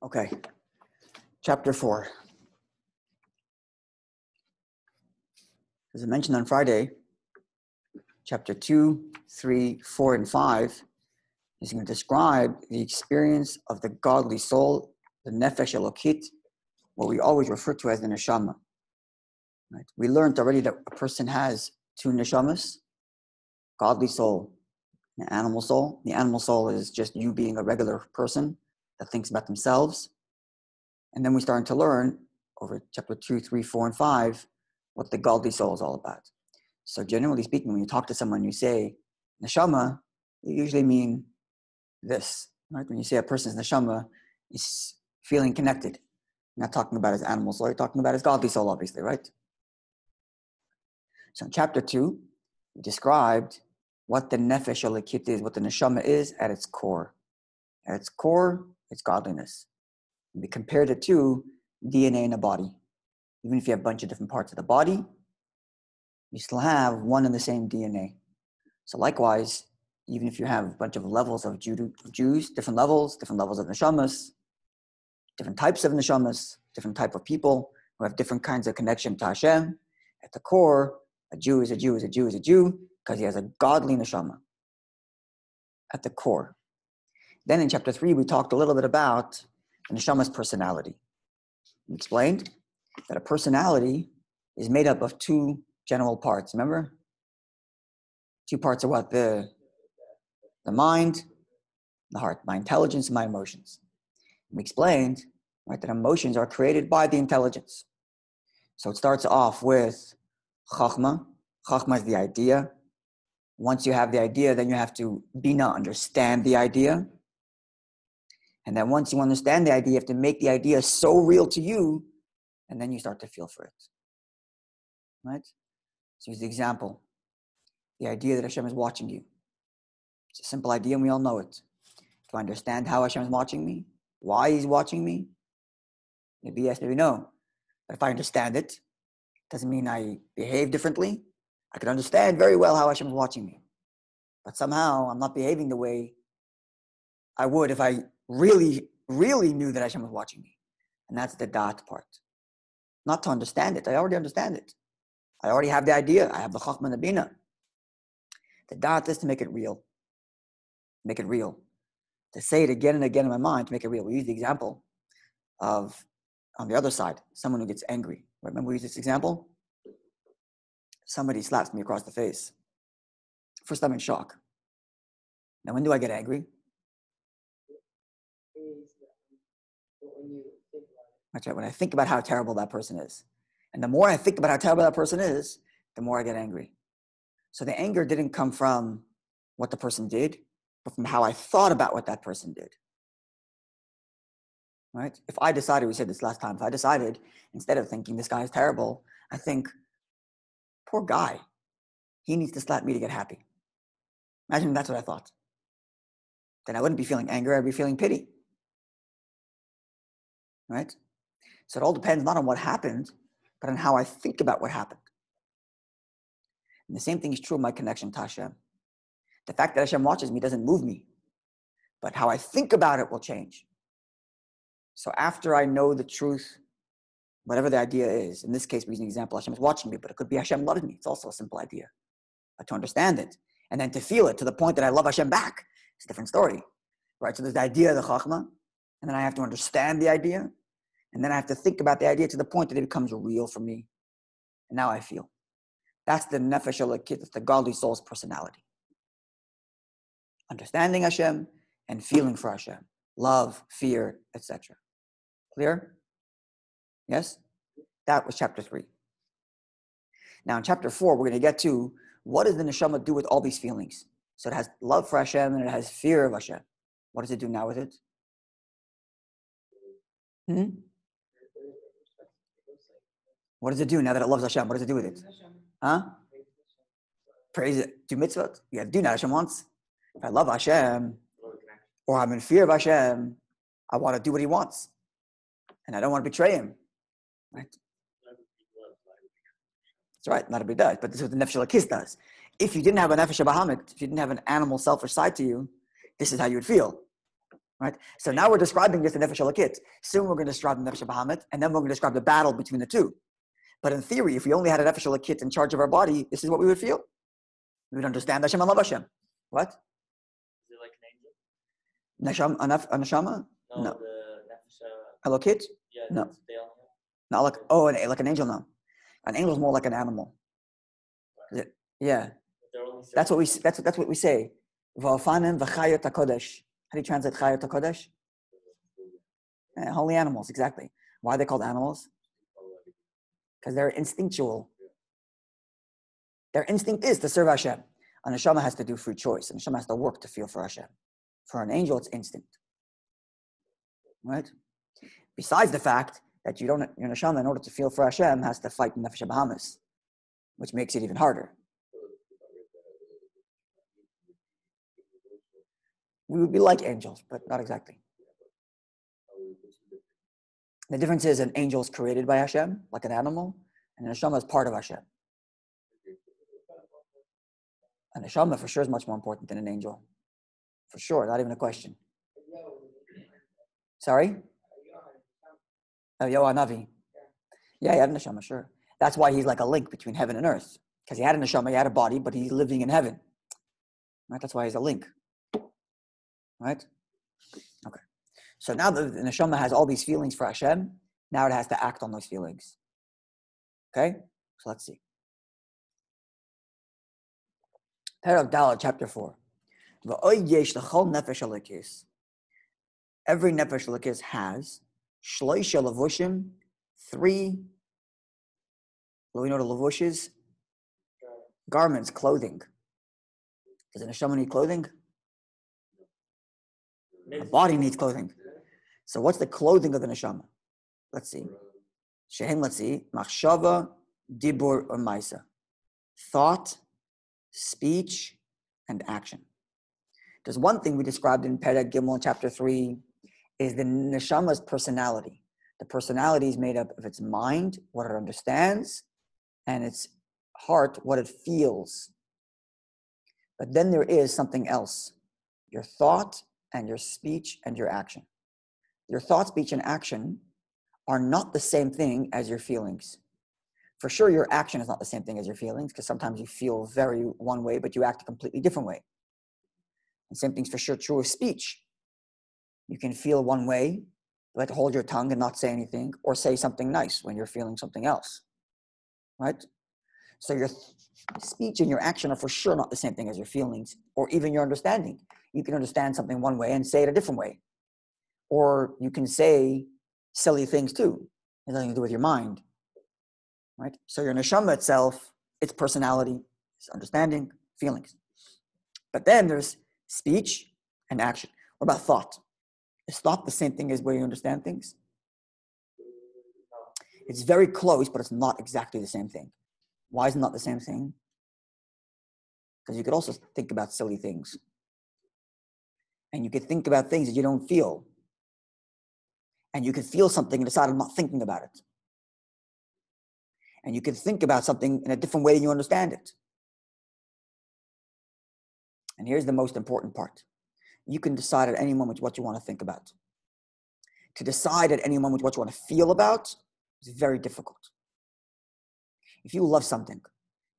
Okay, chapter 4. As I mentioned on Friday, chapter 2, 3, 4, and 5 is going to describe the experience of the godly soul, the nefesh elokit, what we always refer to as the neshama. Right? We learned already that a person has two neshamas, godly soul, an animal soul. The animal soul is just you being a regular person that thinks about themselves. And then we started to learn over chapter 2, 3, 4, and 5 what the godly soul is all about. So, generally speaking, when you talk to someone, you say neshama, you usually mean this. Right? When you say a person's neshama, is feeling connected. You're not talking about his animal soul, you're talking about his godly soul, obviously, right? So, in chapter 2, we described what the nefesh alikit is, what the neshama is at its core. At its core, it's godliness. We compare it to DNA in a body. Even if you have a bunch of different parts of the body, you still have one and the same DNA. So likewise, even if you have a bunch of levels of Jews, different levels, different levels of neshamas, different types of neshamas, different type of people who have different kinds of connection to Hashem, at the core, a Jew is a Jew is a Jew is a Jew because he has a godly neshama at the core. Then in chapter three, we talked a little bit about the neshama's personality. We explained that a personality is made up of two general parts. Remember? Two parts are what? The, the mind, the heart, my intelligence, and my emotions. We explained right, that emotions are created by the intelligence. So it starts off with chachma. Chachma is the idea. Once you have the idea, then you have to bina, understand the idea. And then once you understand the idea, you have to make the idea so real to you, and then you start to feel for it. Right? So use the example. The idea that Hashem is watching you. It's a simple idea, and we all know it. To understand how Hashem is watching me? Why He's watching me? Maybe yes, maybe no. But if I understand it, doesn't mean I behave differently. I can understand very well how Hashem is watching me. But somehow I'm not behaving the way I would if I really, really knew that Hashem was watching me. And that's the daat part. Not to understand it. I already understand it. I already have the idea. I have the chachma and the. The daat is to make it real. Make it real. To say it again and again in my mind to make it real. We use the example of, on the other side, someone who gets angry. Remember we use this example? Somebody slaps me across the face. First I'm in shock. Now when do I get angry? That's right. When I think about how terrible that person is. And the more I think about how terrible that person is, the more I get angry. So the anger didn't come from what the person did, but from how I thought about what that person did. Right? If I decided, we said this last time, if I decided instead of thinking this guy is terrible, I think, poor guy, he needs to slap me to get happy. Imagine that's what I thought. Then I wouldn't be feeling anger, I'd be feeling pity. Right? So it all depends not on what happened, but on how I think about what happened. And the same thing is true of my connection to Hashem. The fact that Hashem watches me doesn't move me, but how I think about it will change. So after I know the truth, whatever the idea is, in this case, we're using an example, Hashem is watching me, but it could be Hashem loves me. It's also a simple idea. But to understand it and then to feel it to the point that I love Hashem back, it's a different story. Right? So there's the idea of the Chachma, and then I have to understand the idea, and then I have to think about the idea to the point that it becomes real for me. And now I feel. That's the nefesh elokit, that's the godly soul's personality. Understanding Hashem and feeling for Hashem. Love, fear, etc. Clear? Yes? That was chapter three. Now in chapter four, we're going to get to what does the neshama do with all these feelings? So it has love for Hashem and it has fear of Hashem. What does it do now with it? Hmm? What does it do now that it loves Hashem? What does it do with it? Huh? Praise it. Do mitzvot. You have to do now Hashem wants. If I love Hashem, or I'm in fear of Hashem, I want to do what He wants, and I don't want to betray Him. Right? That's right. Not a everybody does, but this is what the nefesh elokis does. If you didn't have a nefesh bahamik, if you didn't have an animal selfish side to you, this is how you would feel. Right? So now we're describing just the Nefesh. Soon we're going to describe the Nefesh Bahamut, and then we're going to describe the battle between the two. But in theory, if we only had a Nefesh kit in charge of our body, this is what we would feel. We would understand Hashem and love Hashem. What? Is it like an angel? Neshama? Anaf- a Neshama? No, No. the nefesh. uh, Elokit? Yeah, No. that's- they all have. Not like, oh, an, like an angel, no. An angel is more like an animal. Yeah. Yeah. but they're only That's what we, that's, that's what we say. V'alfanim v'chayot HaKodesh. How do you translate chayot HaKodesh? Eh, holy animals, exactly. Why are they called animals? Because they're instinctual. Their instinct is to serve Hashem. A neshama has to do free choice. A neshama has to work to feel for Hashem. For an angel, it's instinct. Right? Besides the fact that you don't, your neshama, in order to feel for Hashem, has to fight nefesh Bahamis, which makes it even harder. We would be like angels, but not exactly. The difference is an angel is created by Hashem, like an animal, and an neshama is part of Hashem. A neshama for sure is much more important than an angel. For sure, not even a question. Sorry? Oh, Yoah Navi. Yeah, he had a neshama, sure. That's why he's like a link between heaven and earth. Because he had a neshama, he had a body, but he's living in heaven. Right? That's why he's a link. Right? So now the, the neshama has all these feelings for Hashem. Now it has to act on those feelings. Okay? So let's see. Perek Dalet, chapter 4. V'oy yesh l'chol nefesh alikis. Every nefesh alikis has shloisha levushim, three, do we know what a levush is? Garments, clothing. Does a neshama need clothing? A body needs clothing. So what's the clothing of the neshama? Let's see. Shehem, let's see. Machshava, dibur, or maisa. Thought, speech, and action. There's one thing we described in Perek Gimel chapter 3 is the neshama's personality. The personality is made up of its mind, what it understands, and its heart, what it feels. But then there is something else your thought and your speech and your action. Your thought, speech, and action are not the same thing as your feelings. For sure, your action is not the same thing as your feelings because sometimes you feel very one way, but you act a completely different way. And same thing's for sure true of speech. You can feel one way, but hold your tongue and not say anything, or say something nice when you're feeling something else. Right? So your th- speech and your action are for sure not the same thing as your feelings or even your understanding. You can understand something one way and say it a different way. Or you can say silly things too. It has nothing to do with your mind. Right? So your neshama itself, its personality, its understanding, feelings. But then there's speech and action. What about thought? Is thought the same thing as where you understand things? It's very close, but it's not exactly the same thing. Why is it not the same thing? Because you could also think about silly things. And you could think about things that you don't feel. And you could feel something and decide, I'm not thinking about it. And you could think about something in a different way than you understand it. And here's the most important part you can decide at any moment what you want to think about. To decide at any moment what you want to feel about is very difficult. If you love something,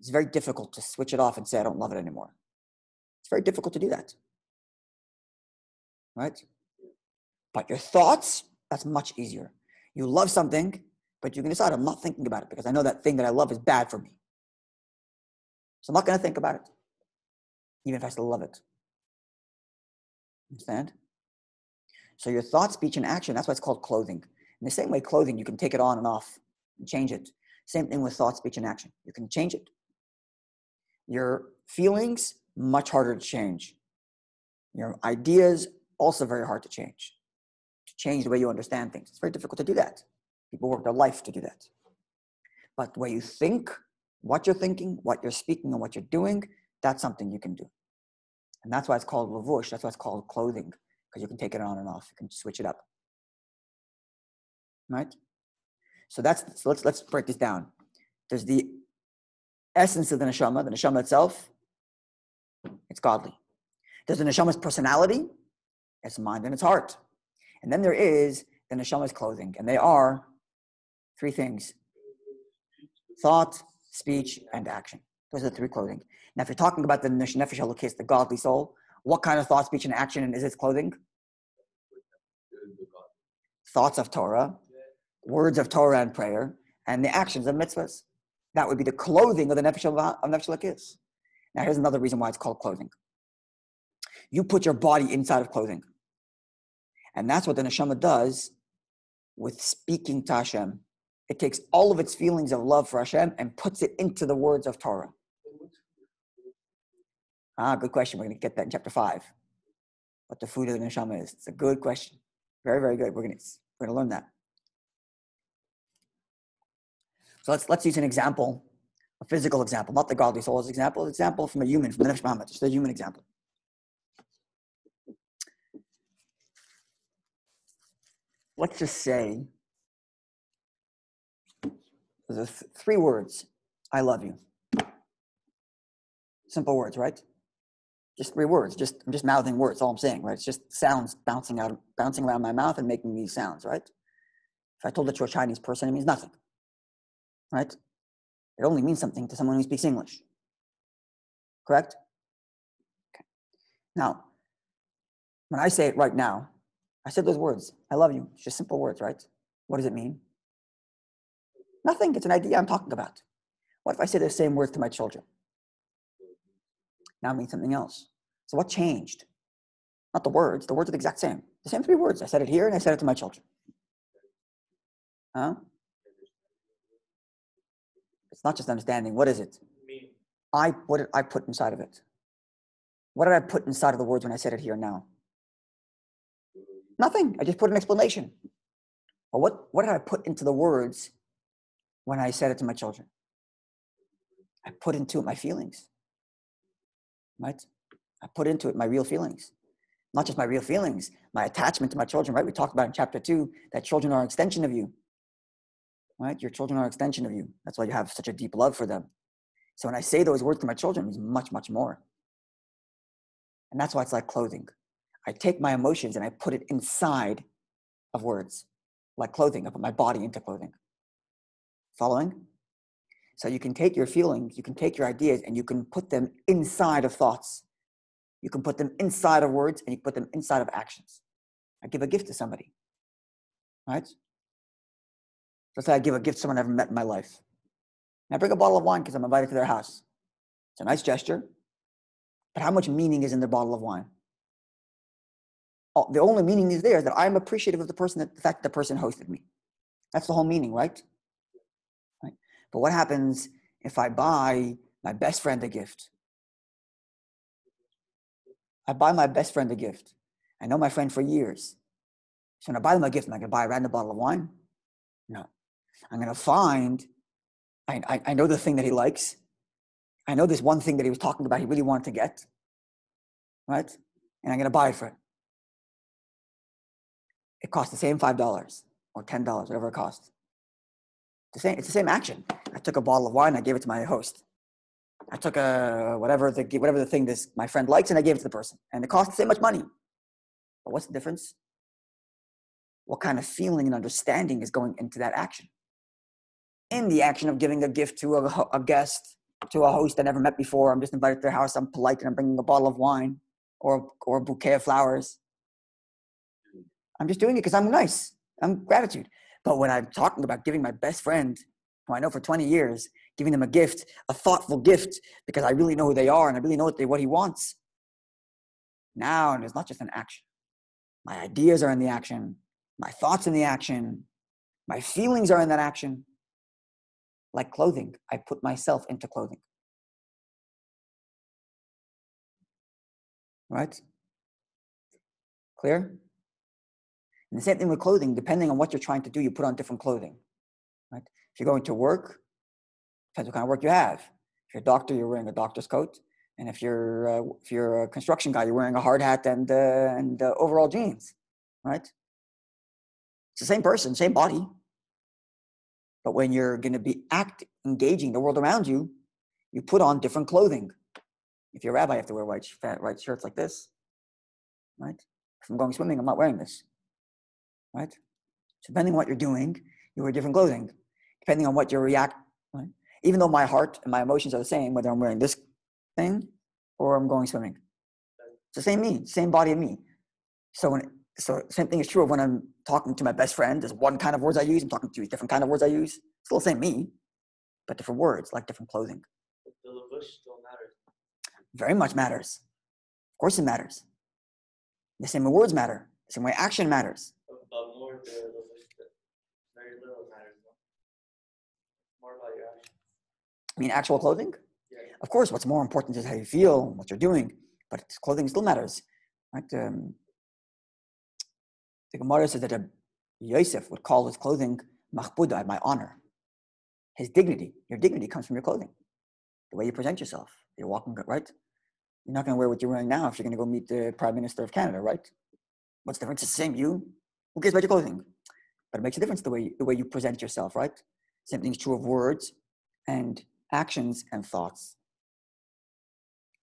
it's very difficult to switch it off and say, I don't love it anymore. It's very difficult to do that. Right? But your thoughts, that's much easier. You love something, but you can decide, I'm not thinking about it because I know that thing that I love is bad for me. So I'm not going to think about it, even if I still love it. Understand? So your thought, speech, and action, that's why it's called clothing. In the same way, clothing, you can take it on and off and change it. Same thing with thought, speech, and action. You can change it. Your feelings, much harder to change. Your ideas, also very hard to change. To change the way you understand things. It's very difficult to do that. People work their life to do that. But the way you think, what you're thinking, what you're speaking, and what you're doing, that's something you can do. And that's why it's called levush. That's why it's called clothing, because you can take it on and off. You can switch it up. Right? So that's so let's let's break this down. There's the essence of the neshama, the neshama itself. It's godly. There's the neshama's personality. its mind, and its heart. And then there is the neshama's clothing, and they are three things thought, speech, and action. Those are the three clothing. Now, if you're talking about the nefesh elokis, the godly soul, what kind of thought, speech, and action is its clothing? Thoughts of Torah, words of Torah and prayer, and the actions of mitzvahs. That would be the clothing of the nefesh of nefesh. Now, here's another reason why it's called clothing. You put your body inside of clothing. And that's what the neshama does with speaking to Hashem. It takes all of its feelings of love for Hashem and puts it into the words of Torah. Ah, good question. We're going to get that in chapter five. What the food of the neshama is. It's a good question. Very, very good. We're going to we're going to learn that. So let's let's use an example, a physical example, not the godly soul's example. Example from a human, from the Nefesh Muhammad, just a human example. Let's just say there's th- three words I love you. Simple words, right? Just three words. Just I'm just mouthing words. All I'm saying, right? It's just sounds bouncing out, bouncing around my mouth and making these sounds, right? If I told it to a Chinese person, it means nothing, right? It only means something to someone who speaks English. Correct? Okay. Now, when I say it right now, I said those words. I love you. It's just simple words, right? What does it mean? Nothing. It's an idea I'm talking about. What if I say the same words to my children? Now it means something else. So what changed? Not the words. The words are the exact same. The same three words. I said it here and I said it to my children. Huh? It's not just understanding. What is it? I what did I put inside of it? What did I put inside of the words when I said it here now? Nothing. I just put an explanation. But what, what did I put into the words when I said it to my children? I put into it my feelings. Right? I put into it my real feelings. Not just my real feelings, my attachment to my children, right? We talked about in chapter two that children are an extension of you. Right? Your children are an extension of you. That's why you have such a deep love for them. So when I say those words to my children, it means much, much more. And that's why it's like clothing. I take my emotions and I put it inside of words, like clothing. I put my body into clothing. Following? So you can take your feelings, you can take your ideas, and you can put them inside of thoughts. You can put them inside of words, and you put them inside of actions. I give a gift to somebody, right? Let's say I give a gift to someone I've never met in my life. And I bring a bottle of wine because I'm invited to their house. It's a nice gesture, but how much meaning is in the bottle of wine? Oh, the only meaning is there that I'm appreciative of the person that the fact the person hosted me. That's the whole meaning, right? Right. But what happens if I buy my best friend a gift? I buy my best friend a gift. I know my friend for years. So when I buy them a gift, am I going to buy a random bottle of wine? No. I'm going to find, I, I, I know the thing that he likes. I know this one thing that he was talking about he really wanted to get. Right? And I'm going to buy it for him it costs the same five dollars or ten dollars, whatever it costs. The same, it's the same action. I took a bottle of wine, I gave it to my host. I took a whatever the whatever the thing this my friend likes, and I gave it to the person, and it costs the same much money. But what's the difference? What kind of feeling and understanding is going into that action? In the action of giving a gift to a, a guest, to a host I never met before, I'm just invited to their house. I'm polite and I'm bringing a bottle of wine or or a bouquet of flowers I'm just doing it because I'm nice. I'm gratitude. But when I'm talking about giving my best friend, who I know for 20 years, giving them a gift, a thoughtful gift, because I really know who they are and I really know what, they, what he wants. Now, and it's not just an action. My ideas are in the action. My thoughts in the action. My feelings are in that action. Like clothing, I put myself into clothing. Right? Clear? And the same thing with clothing, depending on what you're trying to do, you put on different clothing. Right? If you're going to work, depends what kind of work you have. If you're a doctor, you're wearing a doctor's coat. And if you're uh, if you're a construction guy, you're wearing a hard hat and uh, and uh, overall jeans, right? It's the same person, same body. But when you're going to be act engaging the world around you, you put on different clothing. If you're a rabbi, you have to wear white white shirts like this, right? If I'm going swimming, I'm not wearing this. Right? So depending on what you're doing, you wear different clothing. Depending on what you react, right? even though my heart and my emotions are the same, whether I'm wearing this thing or I'm going swimming. It's the same me, same body of me. So when so same thing is true of when I'm talking to my best friend. There's one kind of words I use. I'm talking to different kind of words I use. Still the same me, but different words, like different clothing. The levush still matters. Very much matters. Of course, it matters. The same way words matter. The same way action matters. But, but more the levush, very little matters. More about your actions. I mean, actual clothing. Of course, what's more important is how you feel, what you're doing, but clothing still matters, right? Um, the Gemara says that Yosef would call his clothing machbuda, my honor. His dignity, your dignity comes from your clothing, the way you present yourself. You're walking, right? You're not going to wear what you're wearing now if you're going to go meet the Prime Minister of Canada, right? What's the difference? It's the same you. Who cares about your clothing? But it makes a difference the way, the way you present yourself, right? Same thing's true of words and actions and thoughts.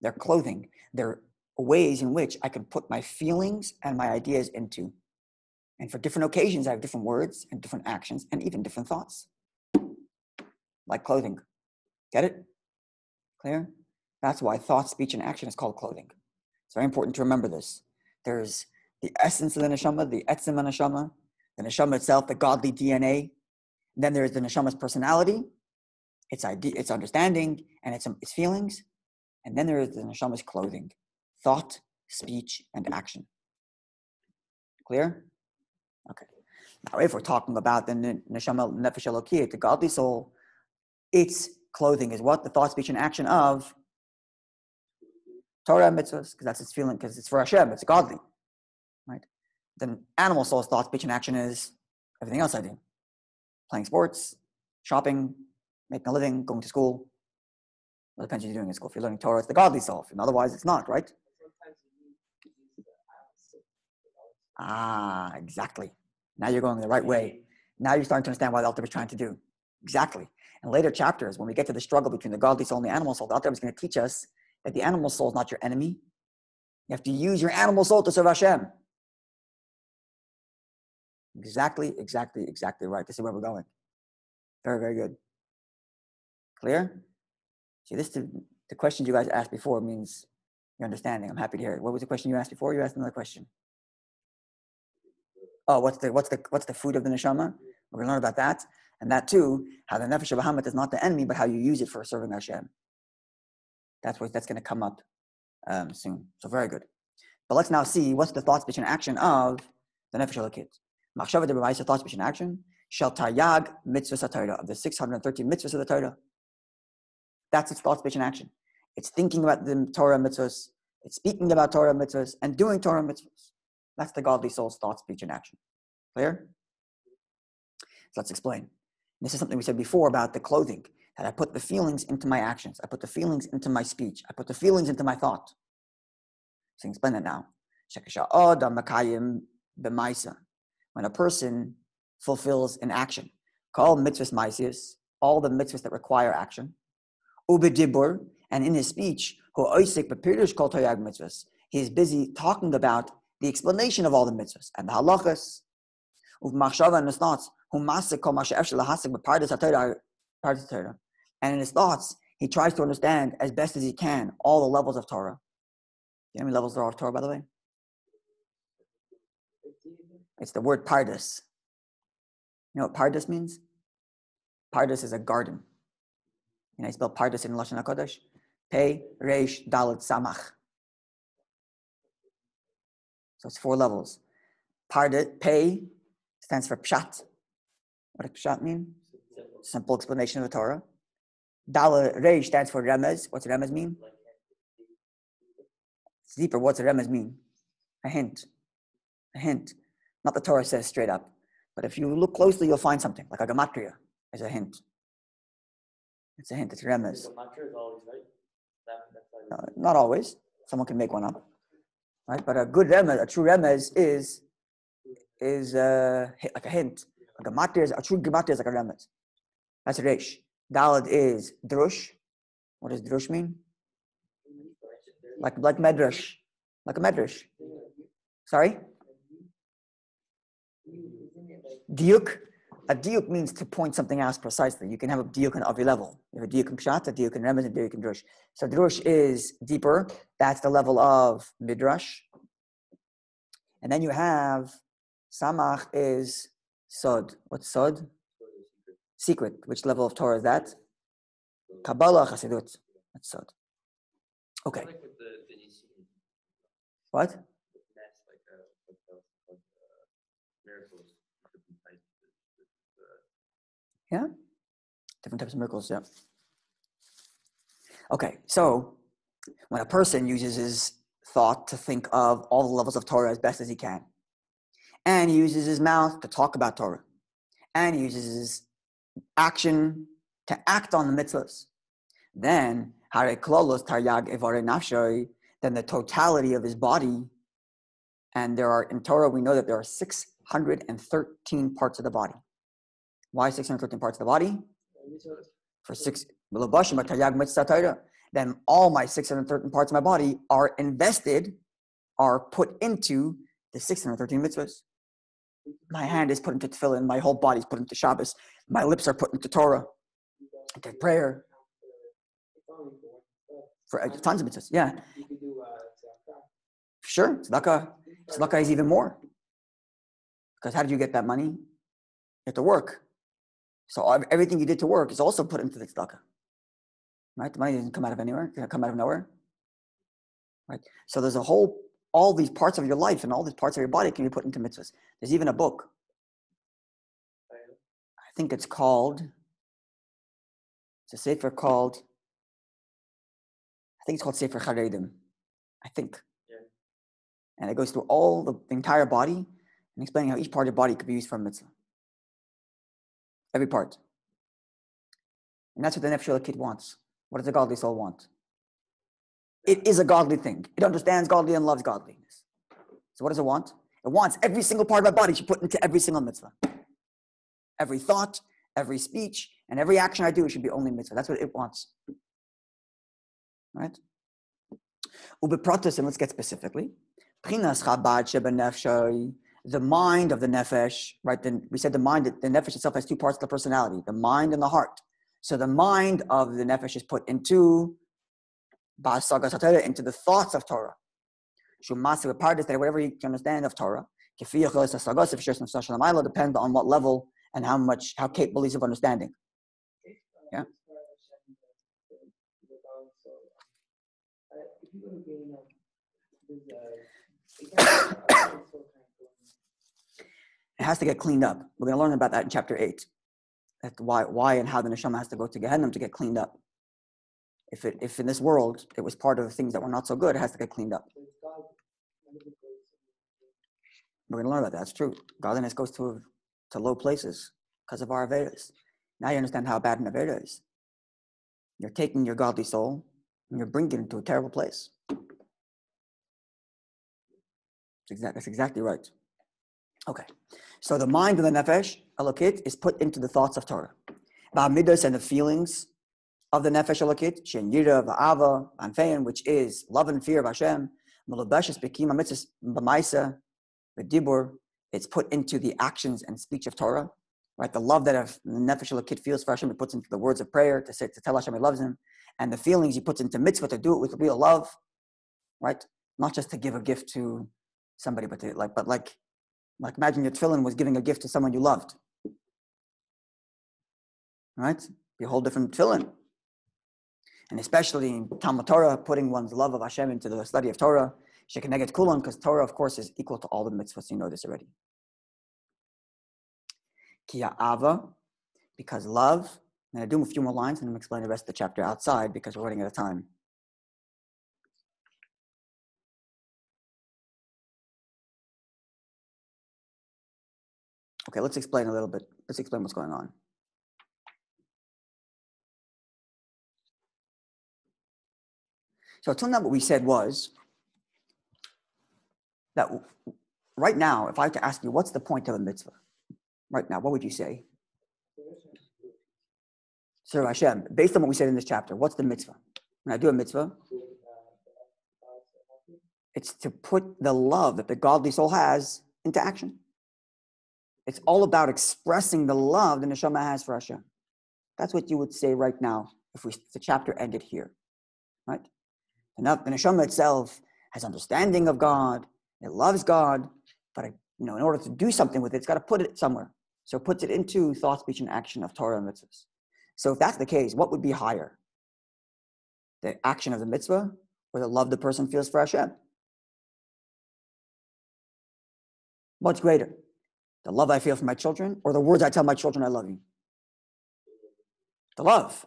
They're clothing. They're ways in which I can put my feelings and my ideas into. And for different occasions, I have different words and different actions and even different thoughts. Like clothing. Get it? Clear? That's why thought, speech, and action is called clothing. It's very important to remember this. There's the essence of the neshama, the etzem neshama, the neshama itself, the godly DNA. Then there's the neshama's personality, its idea, its understanding, and its, its feelings. And then there is the neshama's clothing, thought, speech, and action. Clear? Okay. Now, if we're talking about the ne- neshama nefesh elokiyah, the godly soul, its clothing is what the thought, speech, and action of Torah mitzvahs, because that's its feeling, because it's for Hashem, it's godly? Then animal soul's thought, speech, and action is everything else I do, playing sports, shopping, making a living, going to school. It depends what you're doing in school. If you're learning Torah, it's the godly self, and otherwise, it's not, right? The. Ah, exactly. Now you're going the right way. Now you're starting to understand what the Alter is trying to do. Exactly. In later chapters, when we get to the struggle between the godly soul and the animal soul, the Alter is going to teach us that the animal soul is not your enemy. You have to use your animal soul to serve Hashem. Exactly, exactly, exactly right. This is where we're going. Very, very good. Clear? See, this the, the questions you guys asked before means your understanding. I'm happy to hear it. What was the question you asked before? You asked another question. Oh, what's the what's the what's the food of the neshama? We're gonna learn about that, and that too, how the nefesh of is not the enemy, but how you use it for serving Hashem. That's what that's gonna come up um, soon. So very good. But let's now see what's the thoughts between action of the nefesh. Machshava de thought, speech, and action. Shel taryag mitzvah Torah of the 613 mitzvahs of the Torah. That's its thought, speech, and action. It's thinking about the Torah mitzvahs. It's speaking about Torah mitzvahs and doing Torah mitzvahs. That's the godly soul's thought, speech, and action. Clear? So let's explain. This is something we said before about the clothing, that I put the feelings into my actions. I put the feelings into my speech. I put the feelings into my thought. So explain that now. When a person fulfills an action, called mitzvahs maisius, all the mitzvahs that require action, ubedibur, and in his speech, who oisik bepirish kol toyag mitzvahs, he is busy talking about the explanation of all the mitzvahs and the halachas, uvmachshava and his thoughts, and in his thoughts, he tries to understand as best as he can all the levels of Torah. You know how many levels there are of Torah, by the way? It's the word pardus. You know what pardus means? Pardus is a garden. Know, you spell pardus in Lashon HaKodesh? Pei, Reish, Dalet, Samach. So it's four levels. Pardus, Pei stands for Pshat. What does Pshat mean? Simple explanation of the Torah. Dalet, Reish stands for Remez. What's Remez mean? It's deeper. What's Remez mean? A hint. A hint. Not the Torah says straight up. But if you look closely, you'll find something, like a gematria is a hint. It's a hint, it's remez. Always right. That, Uh, not always. Someone can make one up. Right? But a good remez, a true remez is is uh, like a hint. A gematria is a true gematria is like a remez. That's a resh. Dalad is drush. What does drush mean? Like like medrash. Like a medrash. Sorry? Diuk. A diuk means to point something out precisely. You can have a diuk on every level. You have a diuk in pshat, a diuk in remez, a diuk in drush. So drush is deeper. That's the level of midrash. And then you have samach is sod. What's sod? Secret. Which level of Torah is that? Kabbalah Chassidut. That's sod. Okay. Like with the, the Nisim, What? with nets, like, uh, like, uh, like, uh, miracles, different types, uh, Different types of miracles, yeah. Okay, so when a person uses his thought to think of all the levels of Torah as best as he can, and he uses his mouth to talk about Torah, and he uses his action to act on the mitzvahs, then taryag evare then the totality of his body, and there are in Torah we know that there are 613 parts of the body. Why 613 parts of the body? For six then all my 613 parts of my body are invested, are put into the 613 mitzvahs. My hand is put into tefillin, my whole body is put into Shabbos, my lips are put into Torah, into prayer, for uh, tons of mitzvahs. Yeah, sure. Tzedakah, tzedakah is even more. Because how did you get that money? You have to work. So everything you did to work is also put into the tzedakah. Right? The money doesn't come out of anywhere. It come out of nowhere. Right? So there's a whole, all these parts of your life and all these parts of your body can be put into mitzvahs. There's even a book. I think it's called, it's a sefer called, I think it's called Sefer Charedim. I think. Yeah. And it goes through all the, the entire body and explaining how each part of your body could be used for a mitzvah. Every part. And that's what the Nefesh kid wants. What does a godly soul want? It is a godly thing. It understands godly and loves godliness. So what does it want? It wants every single part of my body to put into every single mitzvah. Every thought, every speech, and every action I do should be only mitzvah. That's what it wants. Right? Ubepratus, and let's get specifically. The mind of the nefesh, right? Then we said the mind, the nefesh itself has two parts of the personality, the mind and the heart. So the mind of the nefesh is put into into the thoughts of Torah. Shumasi partis that whatever you can understand of Torah. Kefiyachos hasagas if shirts nefesh shamayla depends on what level and how much, how capable he is of understanding. Yeah. It has to get cleaned up. We're going to learn about that in chapter 8. That why, why and how the neshama has to go to Gehenna to get cleaned up. If, it, if in this world it was part of the things that were not so good, it has to get cleaned up. We're going to learn about that. That's true. Godliness goes to, to low places because of our Avedas. Now you understand how bad an Aveda is. You're taking your godly soul and you're bringing it into a terrible place. That's, that's exactly right. Okay. So the mind of the nefesh, alokit, is put into the thoughts of Torah. Ba'amidas and the feelings of the nefesh alokit, shen yira, va'ava, anfein, which is love and fear of Hashem, malabeshes bekim amitzis b'maisa, the dibur, it's put into the actions and speech of Torah. Right, the love that a nefesh alokit feels for Hashem, it puts into the words of prayer to say to tell Hashem he loves him, and the feelings he puts into mitzvah to do it with real love. Right, not just to give a gift to somebody, but to like, but like like imagine your tefillin was giving a gift to someone you loved. Right? Be a whole different tefillin. And especially in Talmud Torah, putting one's love of Hashem into the study of Torah, Shekeneget Kulon, because Torah, of course, is equal to all the mitzvahs. You know this already. Kia Ava, because love. And to do a few more lines and I'm explain the rest of the chapter outside because we're running out of time. Okay, let's explain a little bit. Let's explain what's going on. So until now, what we said was that right now, if I had to ask you, what's the point of a mitzvah? Right now, what would you say? Serve Hashem. Based on what we said in this chapter, what's the mitzvah? When I do a mitzvah, It's to put the love that the godly soul has into action. It's all about expressing the love the neshama has for Hashem. That's what you would say right now if, we, if the chapter ended here, right? And the neshama itself has understanding of God, it loves God, but you know, in order to do something with it, it's got to put it somewhere. So it puts it into thought, speech, and action of Torah and mitzvahs. So if that's the case, what would be higher? The action of the mitzvah or the love the person feels for Hashem? What's greater? The love I feel for my children or the words I tell my children I love you? The love.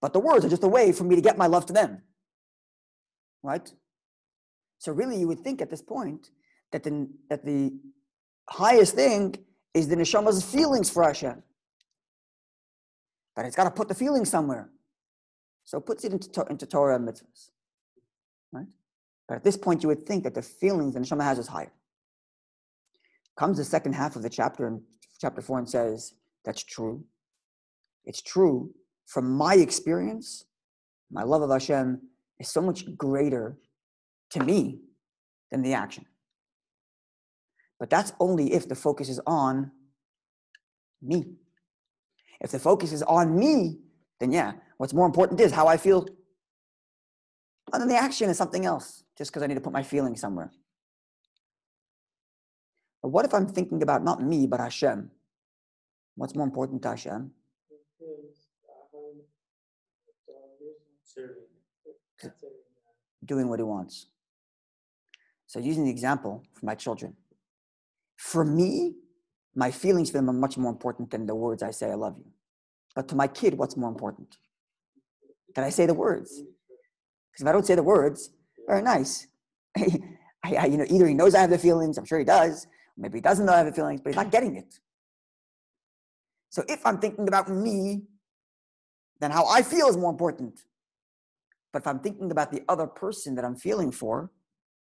But the words are just a way for me to get my love to them. Right? So really you would think at this point that the, that the highest thing is the neshama's feelings for Hashem. But it's got to put the feeling somewhere. So it puts it into, into Torah and mitzvahs. Right? But at this point, you would think that the feelings the neshama has is higher. Comes the second half of the chapter in chapter four and says, That's true. It's true. From my experience, my love of Hashem is so much greater to me than the action. But that's only if the focus is on me. If the focus is on me, then yeah, what's more important is how I feel. And then the action is something else, just because I need to put my feelings somewhere. But what if I'm thinking about not me, but Hashem? What's more important to Hashem? Doing what he wants. So, using the example for my children, for me, my feelings for them are much more important than the words I say, I love you. But to my kid, what's more important? That I say the words. Because if I don't say the words, very nice. I, I, you know, either he knows I have the feelings, I'm sure he does, maybe he doesn't know I have feelings, but he's not getting it. So if I'm thinking about me, then how I feel is more important. But if I'm thinking about the other person that I'm feeling for,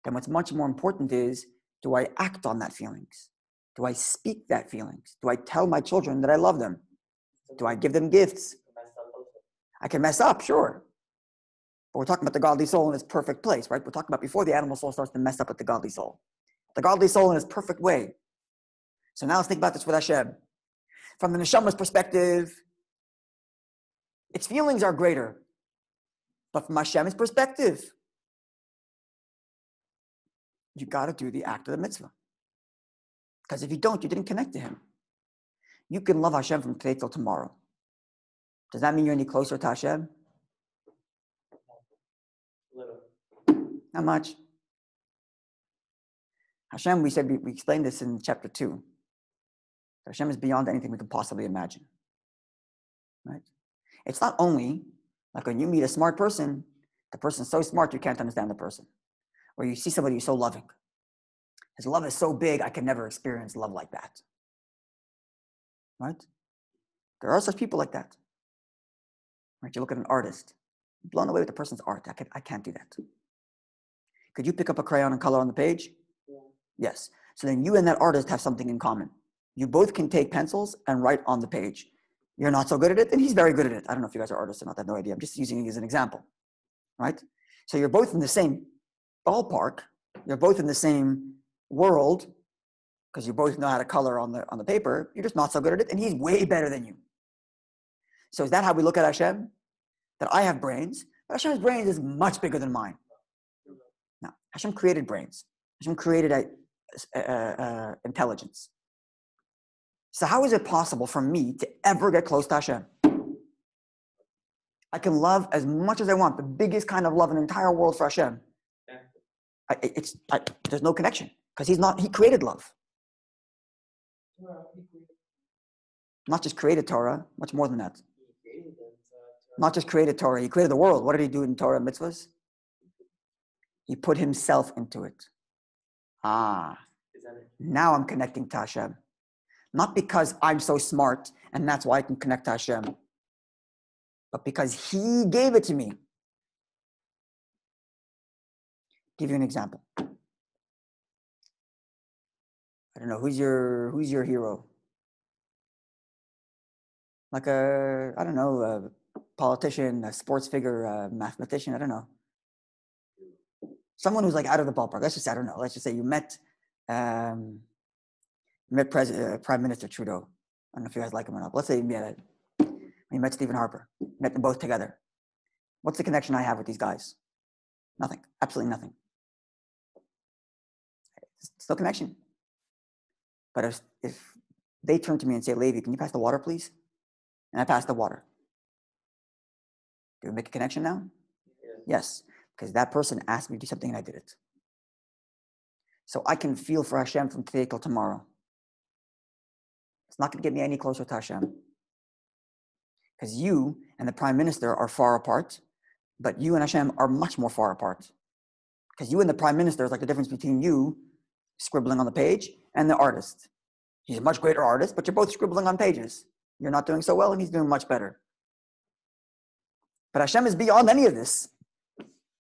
then what's much more important is do I act on that feelings? Do I speak that feelings? Do I tell my children that I love them? Do I give them gifts? I can mess up, sure. But we're talking about the godly soul in its perfect place, right? We're talking about before the animal soul starts to mess up with the godly soul. The godly soul in its perfect way. So now let's think about this with Hashem. From the neshama's perspective, its feelings are greater. But from Hashem's perspective, you got to do the act of the mitzvah. Because if you don't, you didn't connect to Him. You can love Hashem from today till tomorrow. Does that mean you're any closer to Hashem? Little. Not much. Hashem, we said we, explained this in chapter two. Hashem is beyond anything we can possibly imagine. Right? It's not only like when you meet a smart person, the person's so smart you can't understand the person. Or you see somebody who's so loving. His love is so big, I can never experience love like that. Right? There are such people like that. Right? You look at an artist, blown away with the person's art. I, can, I can't do that. Could you pick up a crayon and color on the page? Yes. So then you and that artist have something in common. You both can take pencils and write on the page. You're not so good at it, and he's very good at it. I don't know if you guys are artists or not. I have no idea. I'm just using it as an example. Right? So you're both in the same ballpark. You're both in the same world because you both know how to color on the on the paper. You're just not so good at it, and he's way better than you. So is that how we look at Hashem? That I have brains, but Hashem's brains is much bigger than mine. No, Hashem created brains. Hashem created a, a, a, intelligence. So how is it possible for me to ever get close to Hashem? I can love as much as I want, the biggest kind of love in the entire world for Hashem. I, it's I, there's no connection because he's not. He created love, not just created Torah. Much more than that. Not just created Torah. He created the world. What did he do in Torah mitzvahs? He put himself into it. Ah, now I'm connecting to Hashem. Not because I'm so smart and that's why I can connect to Hashem, but because He gave it to me. Give you an example. I don't know who's your who's your hero. Like a I don't know a politician, a sports figure, a mathematician. I don't know. Someone who's like out of the ballpark. Let's just, I don't know. Let's just say you met, um, met President, uh, Prime Minister Trudeau. I don't know if you guys like him or not. Let's say you met, you met Stephen Harper. Met them both together. What's the connection I have with these guys? Nothing. Absolutely nothing. It's no connection. But if, if they turn to me and say, Levi, can you pass the water, please? And I pass the water. Do we make a connection now? Yeah. Yes, because that person asked me to do something and I did it. So I can feel for Hashem from today till tomorrow. It's not going to get me any closer to Hashem. Because you and the prime minister are far apart, but you and Hashem are much more far apart. Because you and the prime minister is like the difference between you scribbling on the page and the artist. He's a much greater artist, but you're both scribbling on pages. You're not doing so well, and he's doing much better. But Hashem is beyond any of this.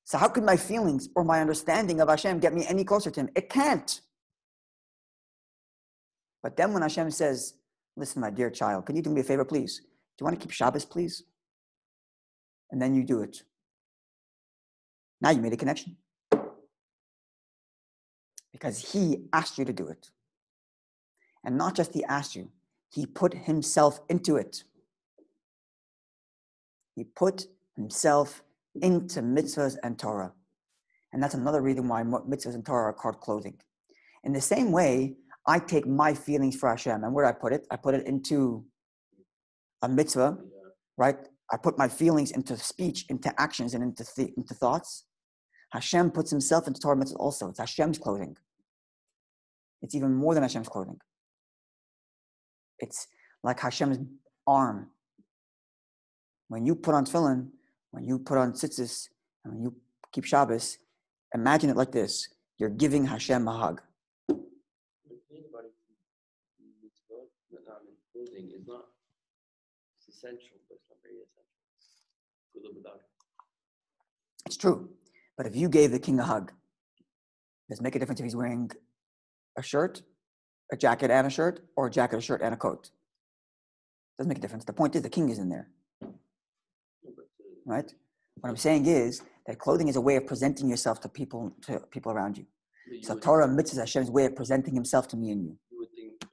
So, how could my feelings or my understanding of Hashem get me any closer to Him? It can't. But then, when Hashem says, Listen, my dear child, can you do me a favor, please? Do you want to keep Shabbos, please? And then you do it. Now you made a connection. Because He asked you to do it. And not just He asked you, He put Himself into it. He put Himself into mitzvahs and Torah. And that's another reason why mitzvahs and Torah are called clothing. In the same way, I take my feelings for Hashem, and where do I put it? I put it into a mitzvah, right? I put my feelings into speech, into actions, and into, th- into thoughts. Hashem puts himself into Torah mitzvah also. It's Hashem's clothing. It's even more than Hashem's clothing. It's like Hashem's arm. When you put on tefillin, when you put on tzitzis, and when you keep Shabbos, imagine it like this. You're giving Hashem a hug. It's true. But if you gave the king a hug, does it make a difference if he's wearing a shirt, a jacket and a shirt, or a jacket, a shirt, and a coat? Doesn't make a difference. The point is the king is in there, right? What I'm saying is that clothing is a way of presenting yourself to people to people around you. you So Torah mitzvah is Hashem's way of presenting himself to me and you. You would think, uh,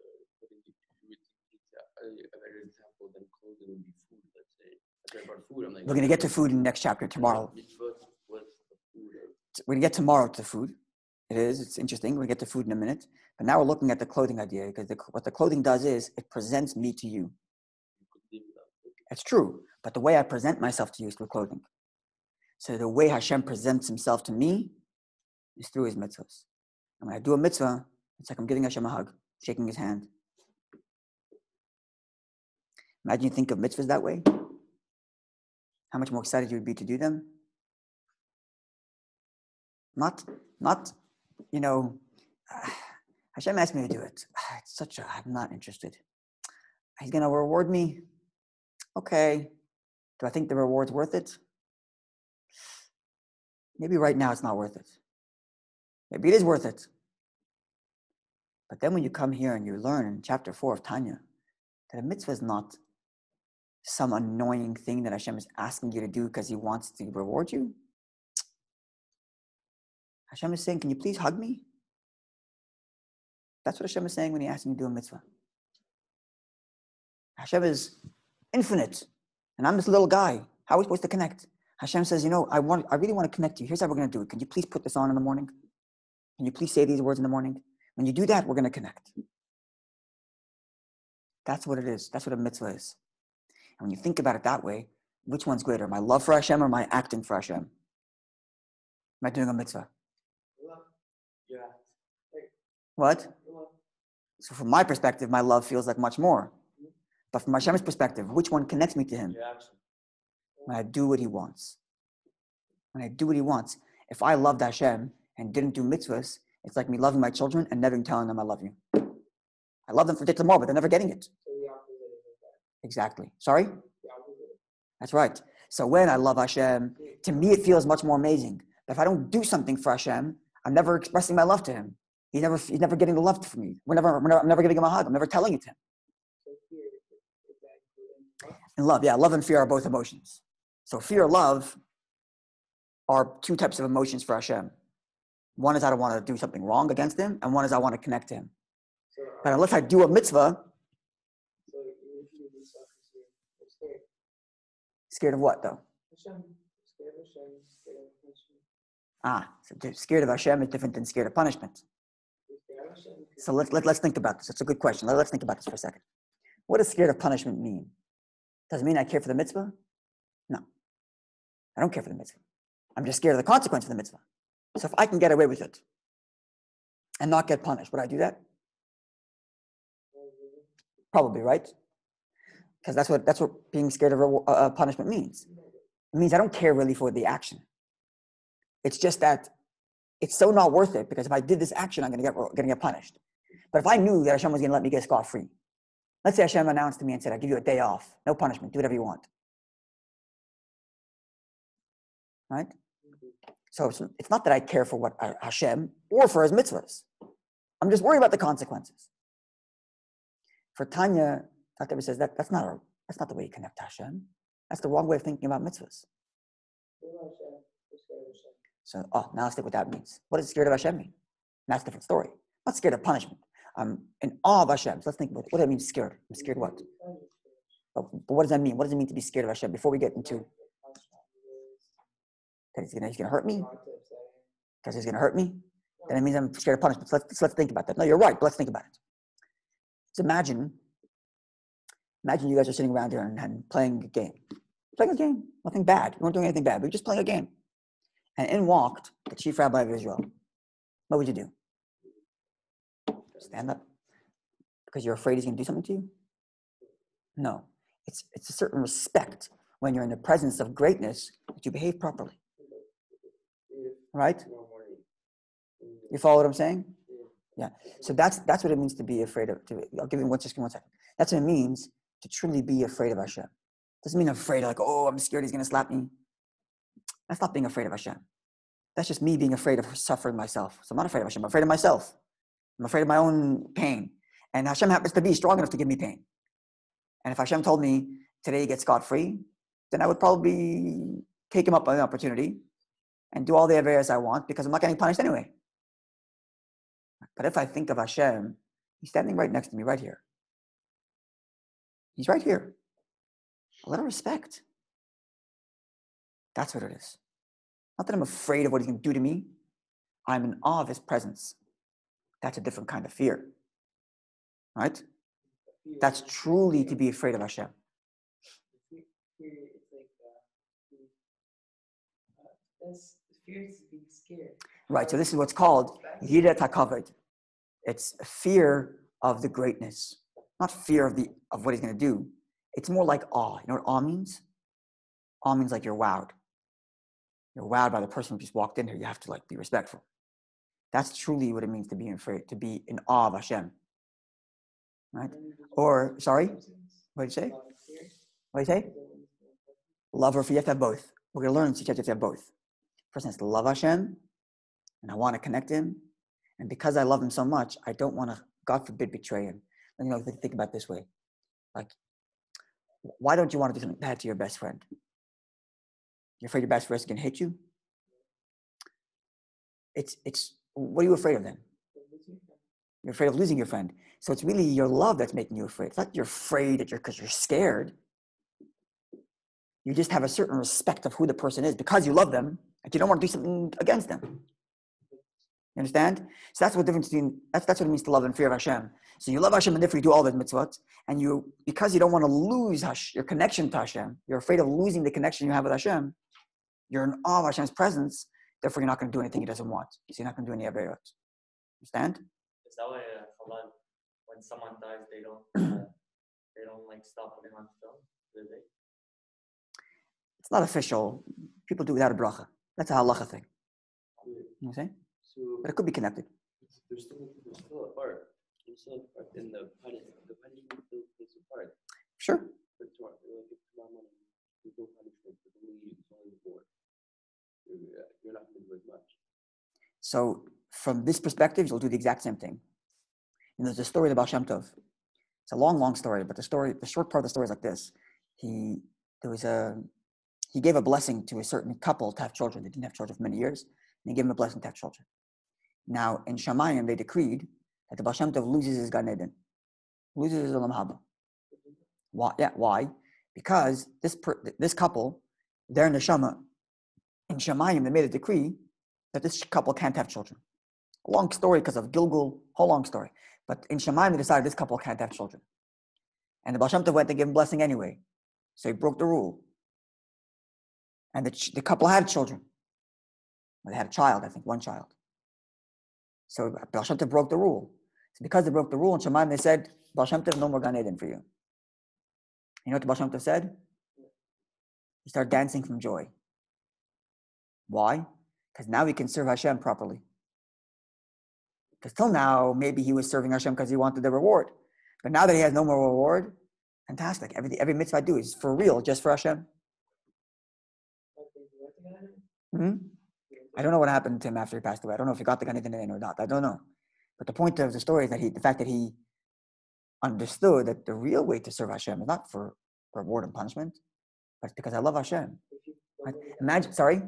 you would think it's a, a a better example than clothing would be food, let's say. About food, I'm like. We're gonna get to food in the next chapter tomorrow. Mitzvot was the food of We're gonna get tomorrow to food. It is. It's interesting. We'll get to food in a minute. But now we're looking at the clothing idea because the, what the clothing does is it presents me to you. you could live without food. It's true, but the way I present myself to you is through clothing. So the way Hashem presents himself to me is through his mitzvahs. And when I do a mitzvah, it's like I'm giving Hashem a hug, shaking his hand. Imagine you think of mitzvahs that way. How much more excited you would be to do them. Not, not, you know, Hashem asked me to do it. It's such a, I'm not interested. He's going to reward me okay, do I think the reward's worth it? Maybe right now it's not worth it. Maybe it is worth it. But then when you come here and you learn in chapter four of Tanya that a mitzvah is not some annoying thing that Hashem is asking you to do because he wants to reward you. Hashem is saying, Can you please hug me? That's what Hashem is saying when he asks me to do a mitzvah. Hashem is infinite. And I'm this little guy. How are we supposed to connect? Hashem says, you know, I want I really want to connect to you. Here's how we're gonna do it. Can you please put this on in the morning? Can you please say these words in the morning? When you do that, we're gonna connect. That's what it is. That's what a mitzvah is. And when you think about it that way, which one's greater? My love for Hashem or my acting for Hashem? Am I doing a mitzvah? Yeah. What? So from my perspective, my love feels like much more. But from Hashem's perspective, which one connects me to Him? When I do what he wants. When I do what he wants. If I loved Hashem and didn't do mitzvahs, it's like me loving my children and never telling them I love you. I love them for tomorrow, but they're never getting it. So the opposite is that. Exactly. Sorry? That's right. So when I love Hashem, to me it feels much more amazing. But if I don't do something for Hashem, I'm never expressing my love to him. He's never, he's never getting the love from me. We're never, we're never, I'm never giving him a hug. I'm never telling it to him. So fear is, is that including love? And love, yeah, love and fear are both emotions. So fear, love are two types of emotions for Hashem. One is I don't want to do something wrong against him, and one is I want to connect to him. But unless I do a mitzvah, scared. of what though? Ah, so scared of Hashem is different than scared of punishment. So let's let, let's think about this. It's a good question. Let, let's think about this for a second. What does scared of punishment mean? Does it mean I care for the mitzvah? No. I don't care for the mitzvah. I'm just scared of the consequence of the mitzvah. So if I can get away with it and not get punished, would I do that? Probably, right? Because that's what that's what being scared of uh, punishment means. It means I don't care really for the action. It's just that it's so not worth it because if I did this action, I'm going to get going to get punished. But if I knew that Hashem was going to let me get scot free, let's say Hashem announced to me and said, "I give you a day off, no punishment, do whatever you want." Right? So it's, not that I care for what uh, Hashem or for His mitzvahs. I'm just worried about the consequences. For Tanya, Dr. says that that's not a, that's not the way you connect to Hashem. That's the wrong way of thinking about mitzvahs. scared of Hashem, you're scared of Hashem. So, oh, now let's think what that means. What does scared of Hashem mean? That's a different story. I'm not scared of punishment. I'm in awe of Hashem. So let's think about. What does that mean, scared? I'm scared what? Scared of But, but what does that mean? What does it mean to be scared of Hashem? Before we get into that he's gonna, he's gonna hurt me, because he's gonna hurt me, then it means I'm scared of punishment. So let's, so let's think about that. No, you're right, but let's think about it. So imagine, imagine you guys are sitting around here and, and playing a game. Playing a game, nothing bad. You weren't doing anything bad, but you're just playing a game. And in walked the chief rabbi of Israel. What would you do? Stand up? Because you're afraid he's going to do something to you? No. It's, it's a certain respect when you're in the presence of greatness that you behave properly, right? You follow what I'm saying? yeah, So that's that's what it means to be afraid of. To, I'll give you one just one second. That's what it means to truly be afraid of Hashem. Doesn't mean afraid like oh I'm scared he's gonna slap me. That's not being afraid of Hashem. That's just me being afraid of suffering myself. So I'm not afraid of Hashem. I'm afraid of myself. I'm afraid of my own pain. And Hashem happens to be strong enough to give me pain. And if Hashem told me today you get scot free, then I would probably take him up on the opportunity and do all the affairs I want because I'm not getting punished anyway. But if I think of Hashem, He's standing right next to me, right here. He's right here. A little respect. That's what it is. Not that I'm afraid of what he can do to me. I'm in awe of His presence. That's a different kind of fear. Right? That's truly to be afraid of Hashem. Fear, fear is like, fear- that's, fear is being scared. Right. So this is what's called Yira Takavod. It's a fear of the greatness, not fear of the of what he's going to do. It's more like awe. You know what awe means? Awe means like you're wowed. You're wowed by the person who just walked in here. You have to like be respectful. That's truly what it means to be afraid, to be in awe of Hashem. Right? Or sorry, what did you say? What did you say? Love or fear. You have to have both. We're going to learn in Sikhet you have to have both. Person has to love Hashem, and I want to connect him. And because I love him so much, I don't want to, God forbid, betray him. And you know, think think about it this way. Like, why don't you want to do something bad to your best friend? You're afraid your best friend is going to hit you? It's, it's, what are you afraid of then? You're afraid of losing your friend. So it's really your love that's making you afraid. It's not you're afraid that you're because you're scared. You just have a certain respect of who the person is because you love them and you don't want to do something against them. You understand? So that's what difference between that's that's what it means to love and fear of Hashem. So you love Hashem and therefore you do all the mitzvot, and you because you don't want to lose Hash, your connection to Hashem, you're afraid of losing the connection you have with Hashem. You're in awe of Hashem's presence, therefore you're not going to do anything He doesn't want. So you're not going to do any averot. Understand? Is that why uh, halal, when someone dies, they don't uh, they don't like stop putting on tefillin, do they? It's not official. People do without a bracha. That's a halacha thing. You know what I'm saying? So But it could be connected. still still a part. There's still a part in the punishment. The punishment still plays a part. Sure. But tomorrow, like if tomorrow morning there's no punishment, there's only it's only reward. You're, uh, Uh, you're not going to do as much. So from this perspective, you'll do the exact same thing. And there's a story about Shem Tov. It's a long, long story, but the story, the short part of the story is like this. He there was a he gave a blessing to a certain couple to have children. They didn't have children for many years, and he gave them a blessing to have children. Now, in Shamayim, they decreed that the Baal Shem Tov loses his Gan Eden, loses his Olam Haba. Mm-hmm. Why? Yeah, why? Because this per, this couple, they're in the Shama. In Shamayim, they made a decree that this couple can't have children. Long story because of Gilgul, whole long story. But in Shamayim, they decided this couple can't have children. And the Baal Shem Tov went to give him blessing anyway. So he broke the rule. And the, the couple had children. They had a child, I think, one child. So Baal Shem Tov broke the rule. So because they broke the rule in Shamayim, they said, Baal Shem Tov, no more Gan Eden for you. You know what the Baal Shem Tov said? He started dancing from joy. Why? Because now he can serve Hashem properly. Because till now, maybe he was serving Hashem because he wanted the reward. But now that he has no more reward, fantastic. Every, every mitzvah I do is for real, just for Hashem. Hmm? I don't know what happened to him after he passed away. I don't know if he got the Gan Eden or not. I don't know. But the point of the story is that he, the fact that he understood that the real way to serve Hashem is not for reward and punishment, but because I love Hashem. Imagine, sorry,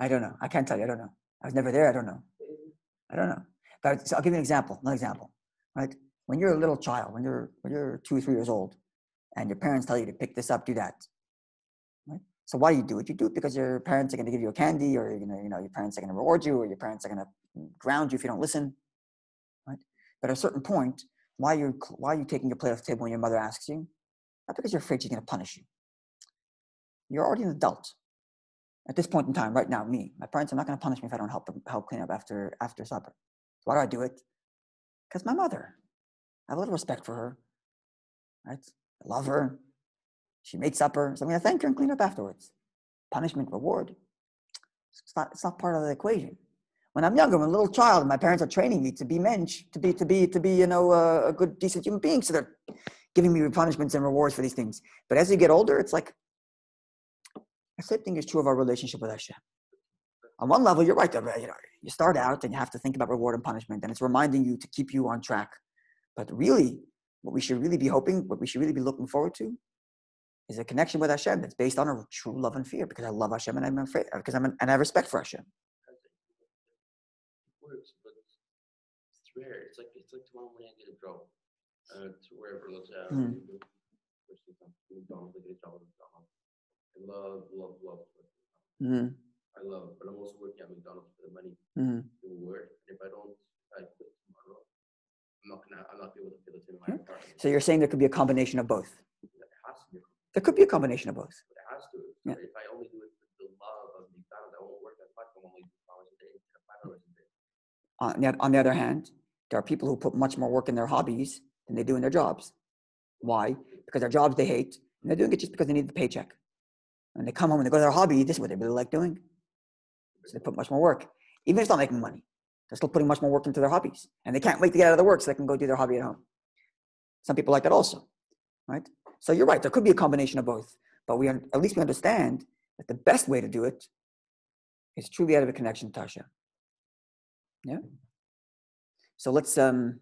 I don't know. I can't tell you. I don't know. I was never there. I don't know. I don't know. But so I'll give you an example. Another example, right? When you're a little child, when you're when you're two or three years old, and your parents tell you to pick this up, do that. Right? So why do you do it? You do it because your parents are going to give you a candy, or you're gonna, you know, your parents are going to reward you, or your parents are going to ground you if you don't listen. Right? But at a certain point, why you why are you taking your plate off the table when your mother asks you? Not because you're afraid she's going to punish you. You're already an adult at this point in time, right now, me, my parents are not going to punish me if I don't help them, help clean up after after supper. So why do I do it? Because my mother. I have a little respect for her. Right? I love her. She made supper, so I'm going to thank her and clean up afterwards. Punishment, reward. It's not. It's not part of the equation. When I'm younger, when I'm a little child, my parents are training me to be mensch, to be to be to be you know a, a good decent human being. So they're giving me punishments and rewards for these things. But as you get older, it's like the same thing is true of our relationship with Hashem. On one level, you're right. You know, you start out and you have to think about reward and punishment, and it's reminding you to keep you on track. But really, what we should really be hoping, what we should really be looking forward to, is a connection with Hashem that's based on a true love and fear. Because I love Hashem and I'm afraid, because I'm an, and I have respect for Hashem. It works, but it's, it's rare. It's like it's like tomorrow morning I get a job. Uh, to wherever let's say Mm. Especially some McDonald's, I get a job at McDonald's. I love, love, love. working. Mm-hmm. I love, but I'm also working at McDonald's for the money Mm-hmm. to work. And if I don't, I quit tomorrow, I'm not gonna, I'm not be able to feel the in my apartment. So you're saying there could be a combination of both. It has to be, There could be a combination of both. but it has to. Yeah. If I only do it for the love of McDonald's, I won't work as much. I'm only two hours a day five hours a day. On the, on the other hand, there are people who put much more work in their hobbies than they do in their jobs. Why? Because their jobs they hate, and they're doing it just because they need the paycheck. And they come home and they go to their hobby, this is what they really like doing. So they put much more work. Even if it's not making money, they're still putting much more work into their hobbies. And they can't wait to get out of the work so they can go do their hobby at home. Some people like that also, right? So you're right, there could be a combination of both. But we at least we understand that the best way to do it is truly out of a connection to Hashem. Yeah? So let's um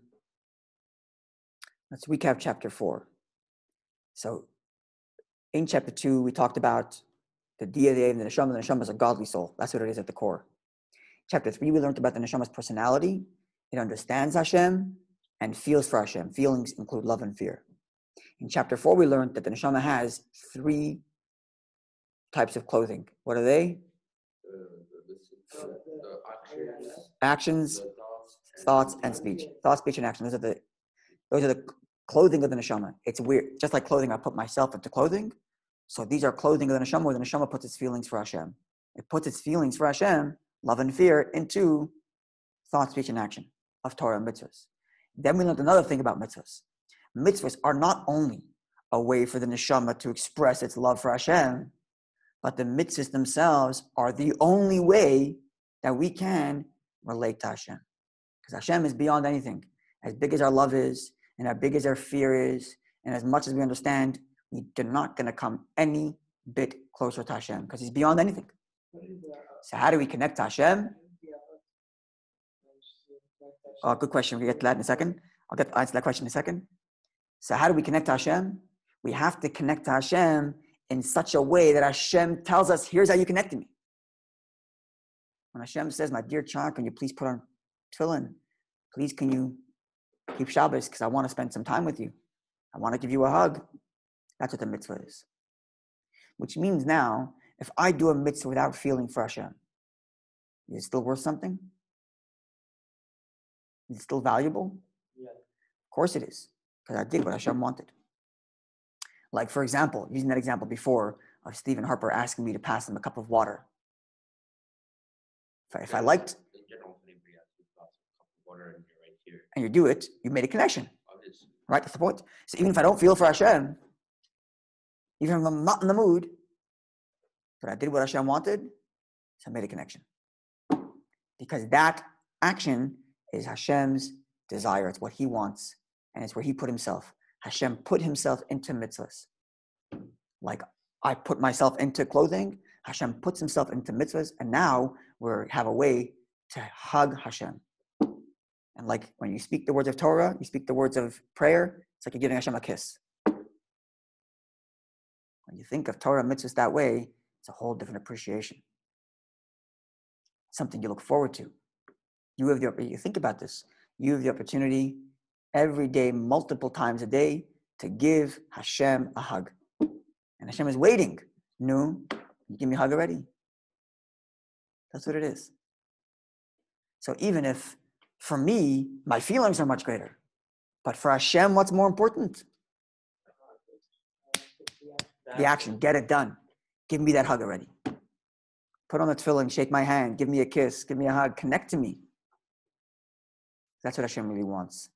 let's recap chapter four. So in chapter two, we talked about the dia and the neshama. The neshama is a godly soul. That's what it is at the core. Chapter three, we learned about the neshama's personality. It understands Hashem and feels for Hashem. Feelings include love and fear. In chapter four, we learned that the neshama has three types of clothing. What are they? The, the, the, the actions, Actions, thoughts, thoughts, and speech. Thought, speech, and action. Those are the those are the clothing of the neshama. It's weird. Just like clothing, I put myself into clothing. So these are clothing of the neshama, where the neshama puts its feelings for Hashem. It puts its feelings for Hashem, love and fear, into thought, speech, and action of Torah and mitzvahs. Then we learned another thing about mitzvahs. Mitzvahs are not only a way for the neshama to express its love for Hashem, but the mitzvahs themselves are the only way that we can relate to Hashem. Because Hashem is beyond anything. As big as our love is, and as big as our fear is, and as much as we understand, we are not going to come any bit closer to Hashem because He's beyond anything. So, how do we connect to Hashem? Oh, good question. We'll get to that in a second. I'll get to answer that question in a second. So, how do we connect to Hashem? We have to connect to Hashem in such a way that Hashem tells us, here's how you connect to me. When Hashem says, My dear child, can you please put on tefillin? Please, can you keep Shabbos? Because I want to spend some time with you. I want to give you a hug. That's what the mitzvah is. Which means now, if I do a mitzvah without feeling for Hashem, is it still worth something? Is it still valuable? Yeah. Of course it is, because I did what Hashem wanted. Like, for example, using that example before of Stephen Harper asking me to pass him a cup of water. If I, if I liked In general, if anybody asks you to pass a cup of water and you're right here, and you do it, you made a connection, right? That's the point. So even if I don't feel for Hashem, even if I'm not in the mood, but I did what Hashem wanted, so I made a connection. Because that action is Hashem's desire. It's what he wants, and it's where he put himself. Hashem put himself into mitzvahs. Like I put myself into clothing, Hashem puts himself into mitzvahs, and now we have a way to hug Hashem. And like when you speak the words of Torah, you speak the words of prayer, it's like you're giving Hashem a kiss. When you think of Torah mitzvahs that way, it's a whole different appreciation. Something you look forward to. You have the you think about this. You have the opportunity every day, multiple times a day, to give Hashem a hug. And Hashem is waiting. No, you give me a hug already. That's what it is. So even if for me, my feelings are much greater, but for Hashem, what's more important? The action. Get it done. Give me that hug already. Put on the tefillin, shake my hand, give me a kiss, give me a hug, connect to me. That's what Hashem really wants.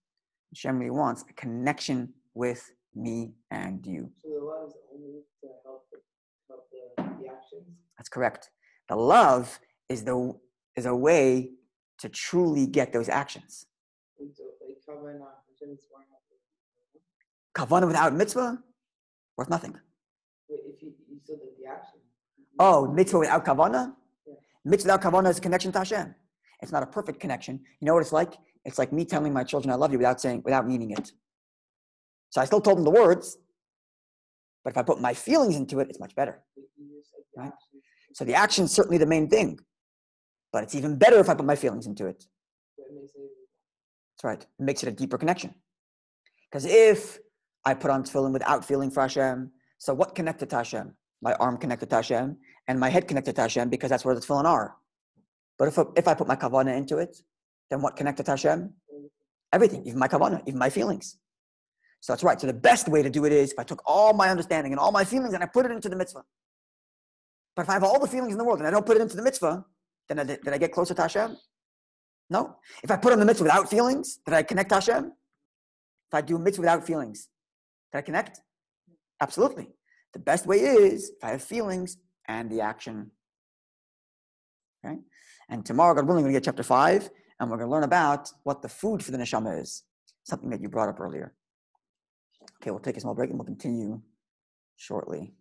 Hashem really wants a connection with me and you. So the love is only to help help the, the actions. That's correct. The love is the is a way to truly get those actions. And so like covering on Hashem's one Kavanah without mitzvah, worth nothing. But if you, you still did the action. Oh, mitzvah without kavanah? Yeah. Mitzvah without kavanah is a connection to Hashem. It's not a perfect connection. You know what it's like? It's like me telling my children I love you without saying, without meaning it. So I still told them the words, but if I put my feelings into it, it's much better. Just like the action. is certainly the main thing, but it's even better if I put my feelings into it That's right. It makes it a deeper connection. Because if I put on tefillin without feeling for Hashem, so what connected to Hashem? My arm connected to Hashem, and my head connected to Hashem because that's where the tefillin are. But if, if I put my kavanah into it, then what connected to Hashem? Everything, even my kavanah, even my feelings. So that's right. So the best way to do it is if I took all my understanding and all my feelings and I put it into the mitzvah. But if I have all the feelings in the world and I don't put it into the mitzvah, then I, did I get closer to Hashem? No. If I put on the mitzvah without feelings, did I connect to Hashem? If I do mitzvah without feelings, did I connect? Absolutely. The best way is if I have feelings and the action. Okay? And tomorrow, God willing, we're going to get chapter 5, and we're going to learn about what the food for the neshama is. Something that you brought up earlier. Okay, we'll take a small break and we'll continue shortly.